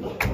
good.